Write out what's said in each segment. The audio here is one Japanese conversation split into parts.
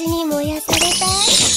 私に燃やされたい。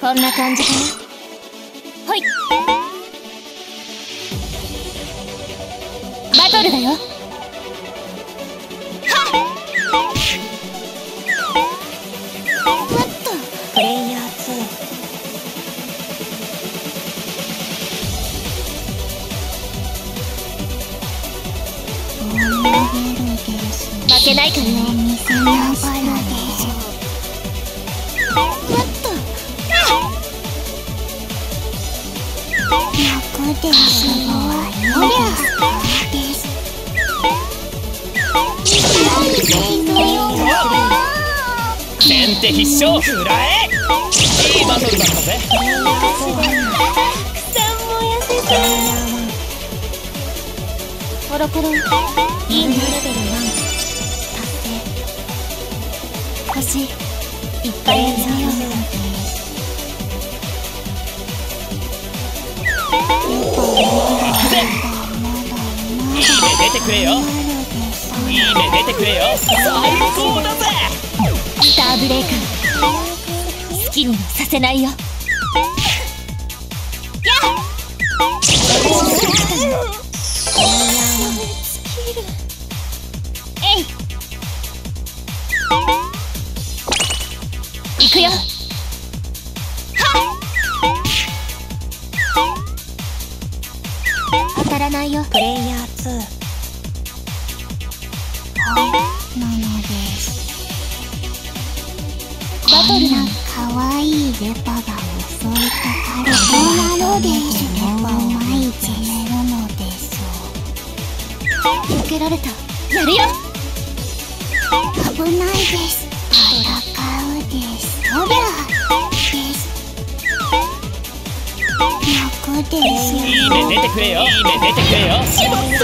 こんな感じかな？ほい。バトルだよ。はっ。もっとプレイヤー2負けないからね先手必勝食らえいいバトルだったぜ。プレイヤー4たくさん燃やせプレイヤー1コロコロインレベル1達星いっ成ぱい集めよういい目出てくれよ。いい目出てくれよ。最高だぜ。スターブレイカー好きにはさせないよ。やっ。えい。行くよ。当たらないよ。プレイヤー2はいなのです。バトルなのかわいいレパが襲いかかる。そうなのですレパをまいてめるのです避けられたやるよ。危ないです。戦うですそりゃです。泣くです。いい目出てくれよ。いい目出てくれよ。しまった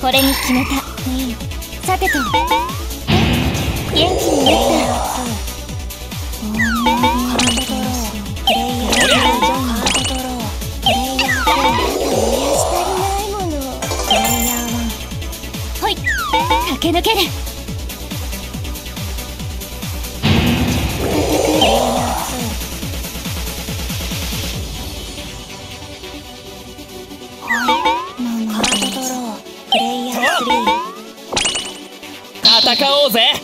これに決めた。さてと元気になった駆け抜ける。戦おうぜ。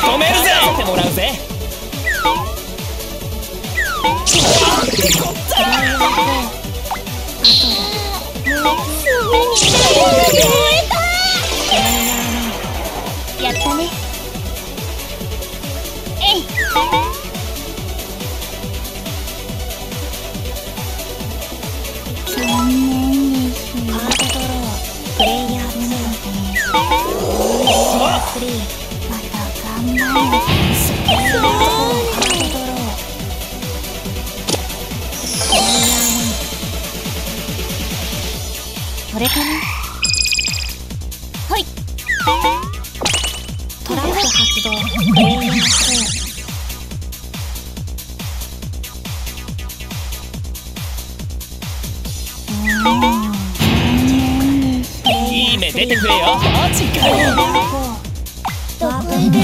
仕留めるぜ。や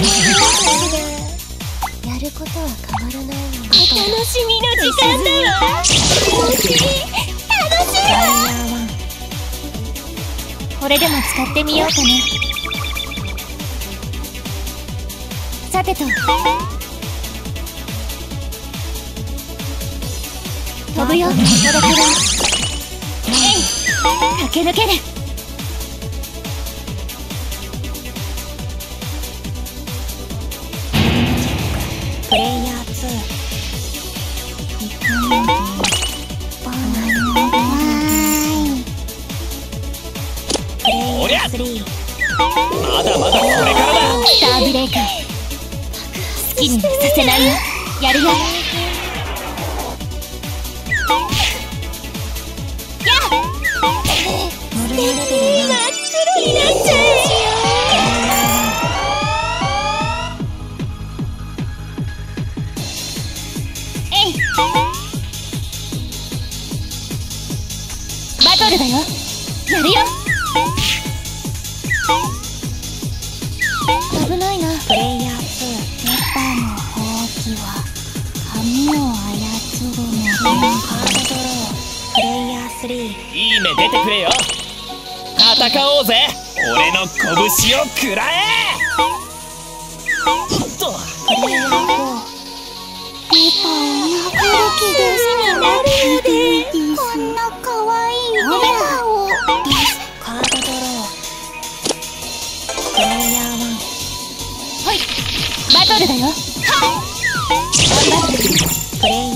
ることは変わらないの。お楽しみの時間だわ楽しい。楽しい。わこれでも使ってみようかなさてと飛ぶよコロコロえい。駆け抜けるプレイヤー2バナナバイおりゃ。3まだまだこれからだ。スターブレイカー。好きにはさせない。よやるよ拳を食らえっとプレイヤー4レパを殴る気ですになるよねこんな可愛いレパをですカードドロープレイヤーほいバトルだよはい頑張ってプレイヤー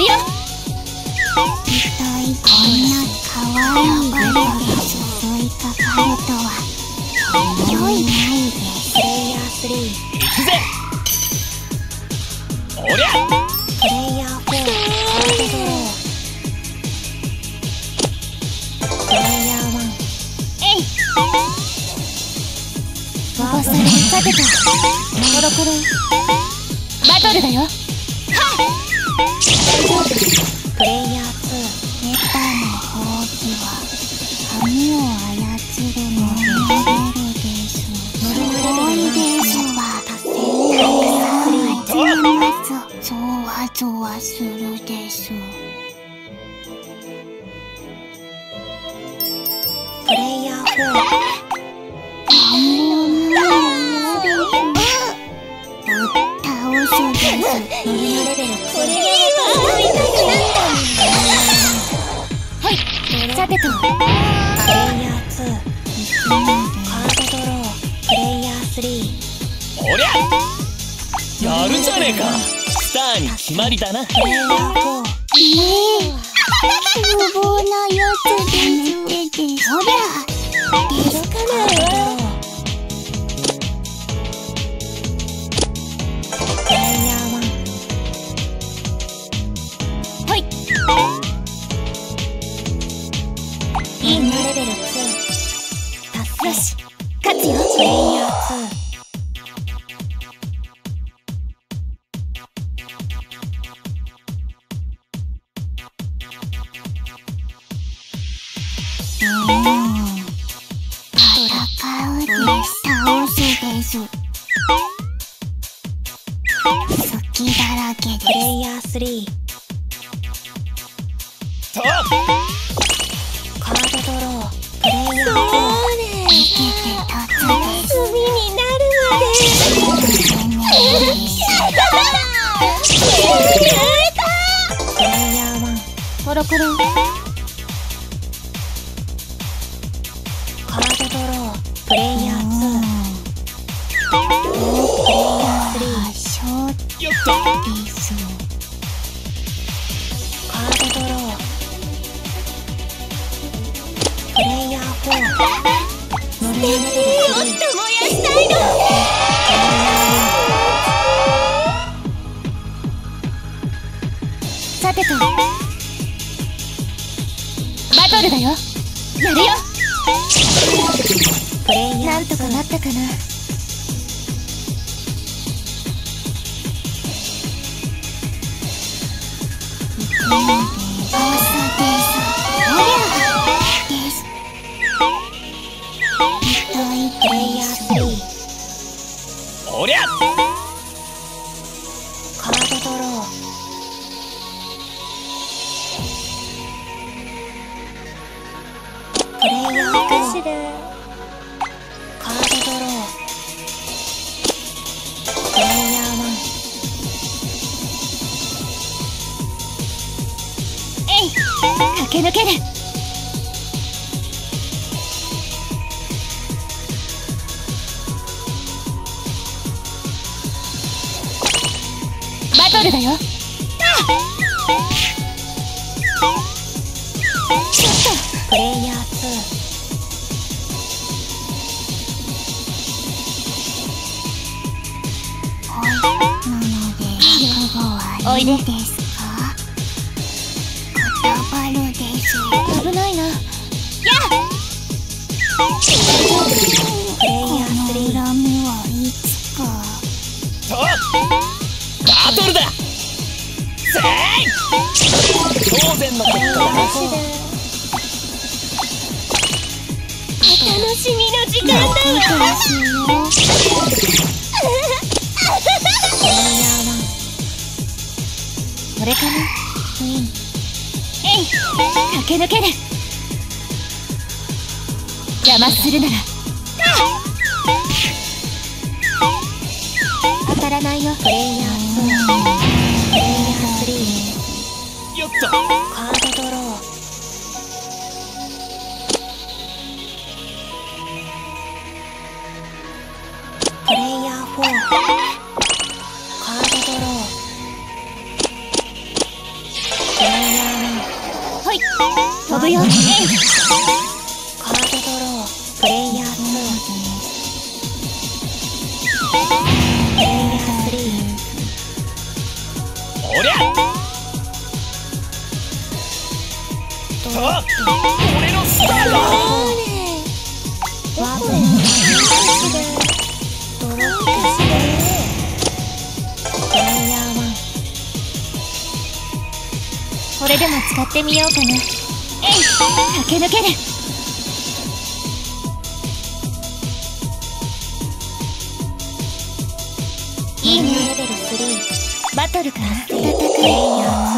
るよ一体こんな可愛いレパが襲いかかるとは。良いなワゾワするですプレイヤー4倒すですノリのレベルこれはいさてとプレイヤー2カードドロープレイヤー3おりゃやるじゃねえかまりだな。プレイヤー無謀なやコロコロカードドロープレイヤー2プレイヤー。3ショーよっとですカードドロープレイヤー4ノルマレベル3もっと燃やしたいの。さてとバトルだよ。やるよ。プレイヤー。なんとかなったかな。おりゃいいですかくたばるですと危ないなやプレイヤー3恨みはいつかとバトルだせい当然の結果だな楽しみの時間だわこれかな？ウィンえい駆け抜ける。邪魔するなら。当たらないよ。プレイヤー。2プレイヤー3よっとカードドロー。プレイヤー4飛ぶよ戦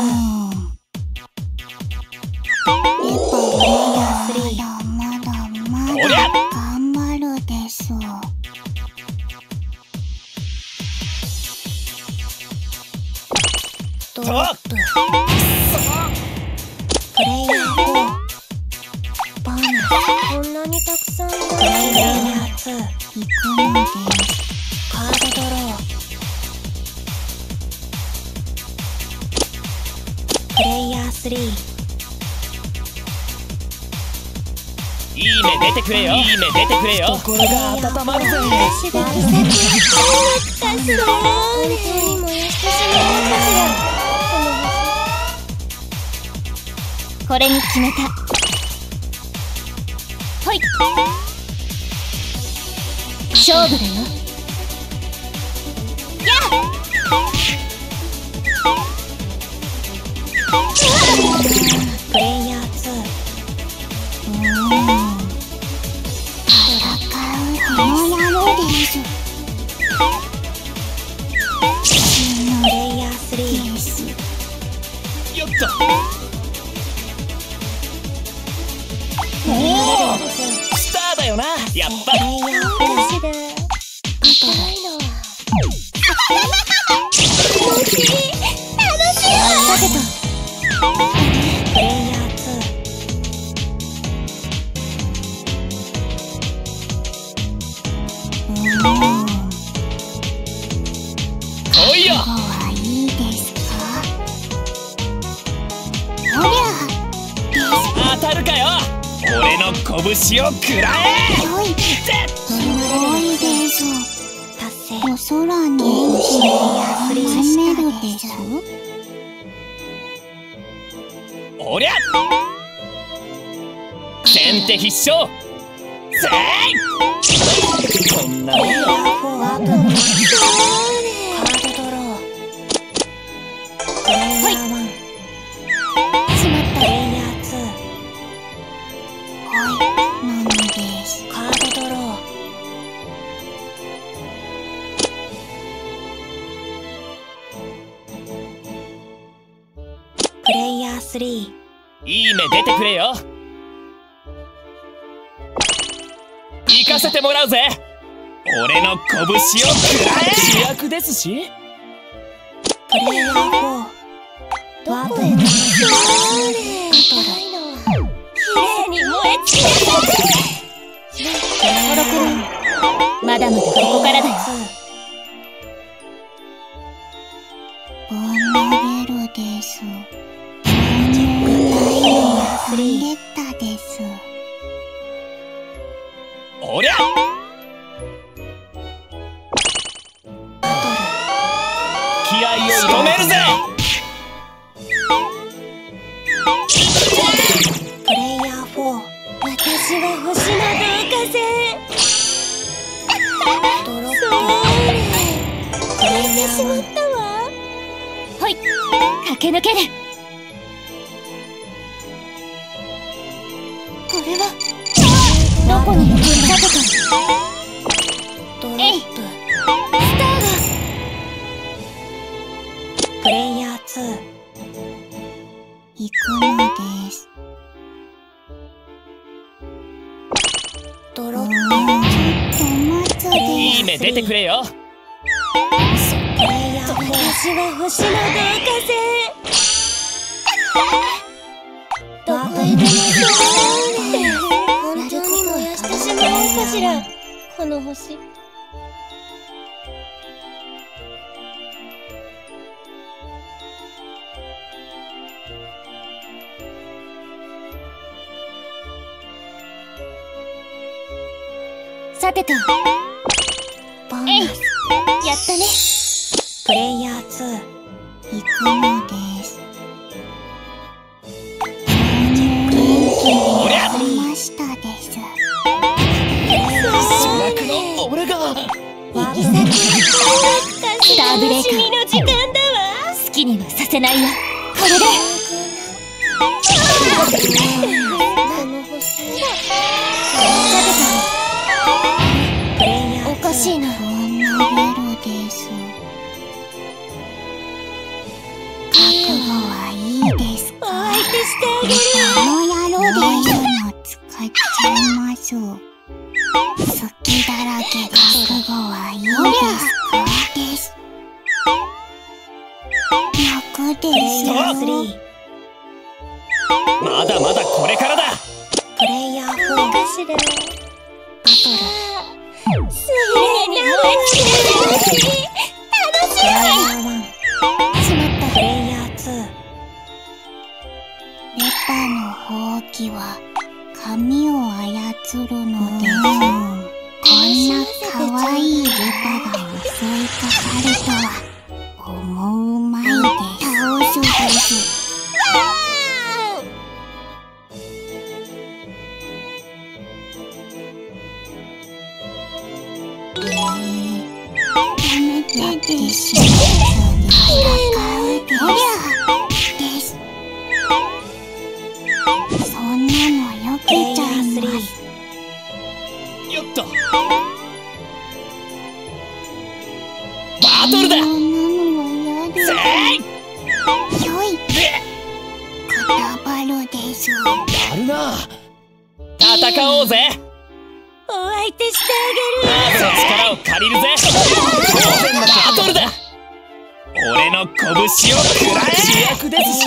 目出てくれよ。心が温まるぜ私が美咲かしら本当にも優してしまうかしらこれに決めた。ほい。勝負だよ。だよ俺の拳を食らえよい。です達成お空に星が集めるですおりゃ先手必勝せいこんなもんよワープカードドローい目出てくれよ。行かせてもらうぜ。俺の拳を食らえ。主役ですし。プレイヤー4ワープへの？辛いに燃え尽きるコロコロまだまだここからだよボン投げるです全部太陽が飛んでったですおりゃ気合を仕留めるぜプレイヤー4私は星の導火線ドロッそうプレイヤーしまっ1たわ。ほい。駆け抜けるれはどこに行くんだとかスドロップタープレイヤー2行くのです。ドロップちょっと待つです。いい目出てくれよ。プレイヤー4が私は星の導火線どこへでこの星。さてと。ボーナス。やったね。プレイヤー2行くのです。おりましたです俺が。ワープスターブレーカー楽しみの時間だわ。好きにはさせないよ。これで。おかしいな。こんなベロです覚悟はいいですか？お相手してあげるこの野郎でいいの使っちゃいます好きだらけ。覚悟はいい。です。かです。楽ですよまだまだこれからだ。プレイヤー4かしらバトすぐに燃え尽きる楽しい。しまったルプレイヤー2レバのほうきは髪を操るのでもこんな可愛いレバが襲いかかるとは思うまけちゃいますよっとバトルだ。せいよい。でカタバルですやるな。戦おうぜ。お相手してあまず力を借りるぜ。当然のバトルだ。俺の拳を食らえ。主役です。し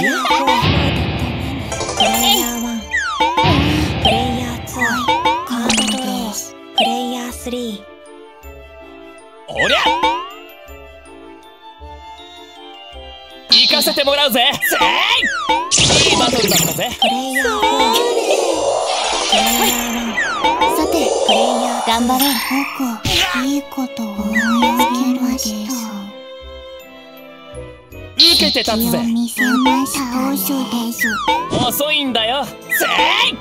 プレイヤー1プレイヤー。2カードープレイヤー3おりゃ！行かせてもらうぜ！せいいいバトルだったぜ！プレイヤー4プレイヤー1さてプレイヤー頑張ろう僕いいことを思いつきました受けて立つをぜ見せました。遅いんだよせい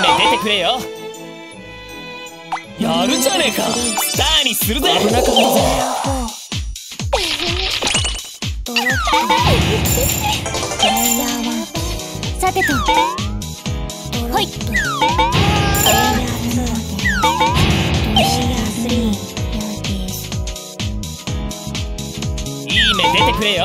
目出てくれよ。やるじゃねえか。スターにするぜ。危なかったぜプレイヤー1さてと。はいプレイヤー2プレイヤー3いい目出てくれよ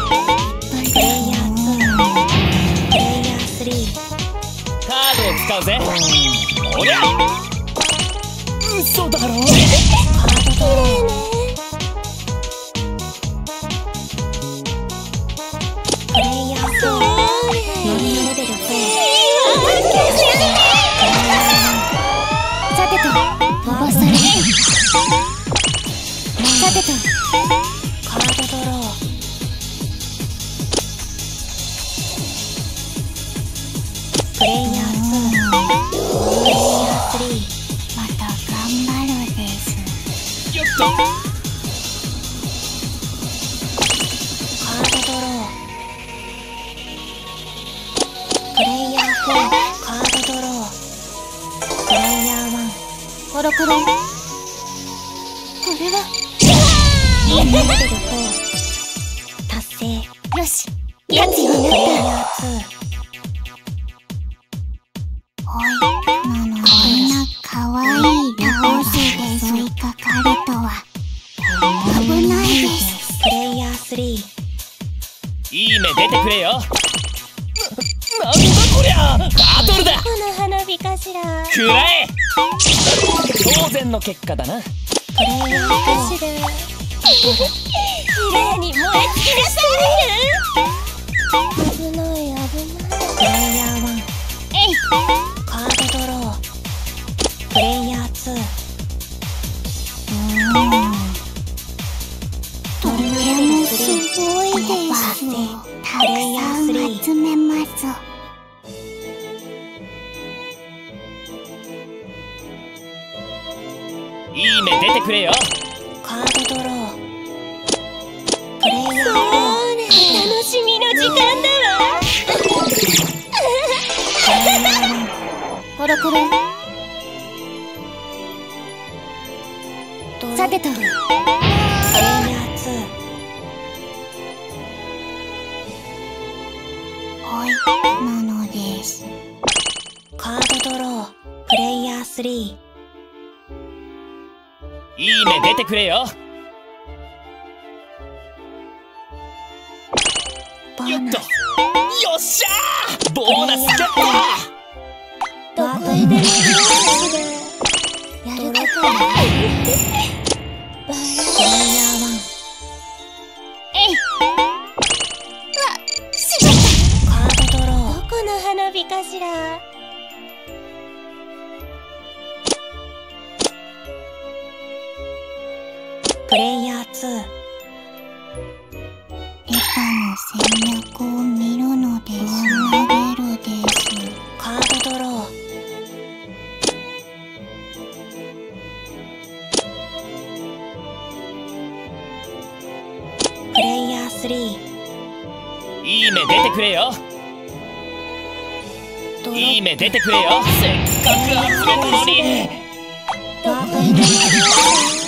うぜおりゃ。嘘だろしらくらえ当然の結果だな。これはお菓子綺麗に燃え尽きなさい危ない危ない。プレイヤー1えいカードドロープレイヤー2うんとりあすごいですよプレイヤー3集めます。いい目出てくれよ。カードドロー。プレイヤーそうね楽しみの時間だわ。コロコロさてと。プレイヤー2はい。なのです。カードドロー。プレイヤー3いい目出てくれよ。ボーナ。スよっとよっしゃー！ボーナスゲットどこへでもやることは。バラプレイヤー1えいうわしまっカードドローたどこの花火かしら？プレイヤー2エタの戦略を見るのです投げるです。カードドロー。プレイヤー3いい目出てくれよ。いい目出てくれよ。せっかく集めたのに